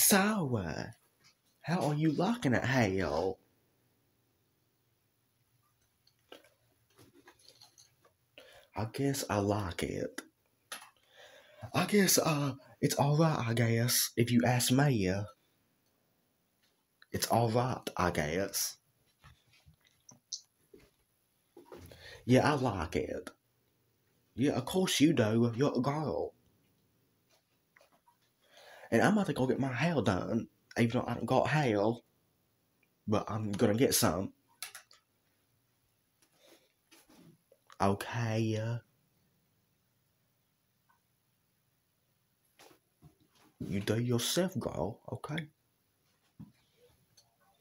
So, uh, how are you liking it, Hale? I guess I like it. I guess, uh, it's alright, I guess, if you ask me. It's alright, I guess. Yeah, I like it. Yeah, of course you do. You're a girl. And I'm about to go get my hair done, even though I don't got hair. But I'm gonna get some. Okay. uh, You do yourself, girl, okay?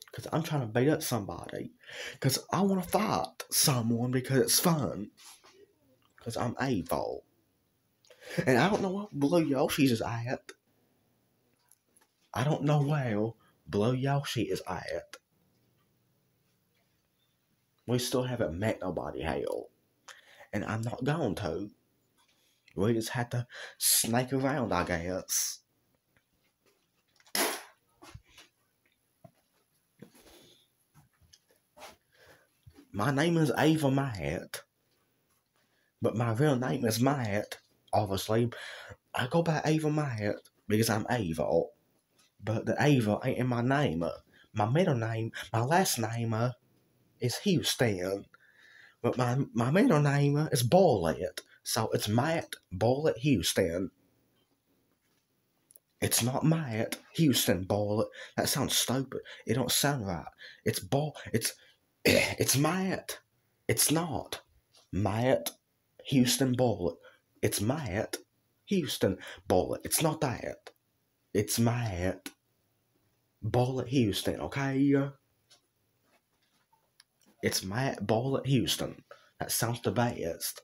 Because I'm trying to beat up somebody. Because I want to fight someone because it's fun. Because I'm evil. And I don't know what Blue Yoshi's is at. I don't know where Blue Yoshi is at. We still haven't met nobody, hell. And I'm not going to. We just had to snake around, I guess. My name is Ava Matt. But my real name is Matt, obviously. I go by Ava Matt because I'm Ava. But the Ava ain't in my name. My middle name, my last name is Houston. But my, my middle name is Bullet. So it's Matt Bullet Houston. It's not Matt Houston Bullet. That sounds stupid. It don't sound right. It's ball. It's it's Matt. It's not Matt Houston Bullet. It's Matt Houston Bullet. It's not that. It's Matt at Houston, okay? It's Matt at Houston. That sounds the best.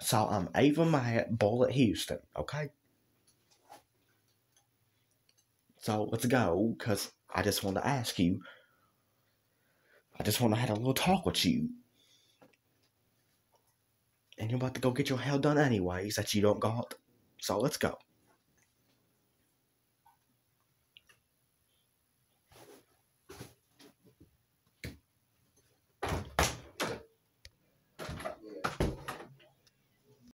So I'm Ava Matt at Houston, okay? So let's go, because I just want to ask you. I just want to have a little talk with you. And you're about to go get your hair done anyways that you don't got. So let's go.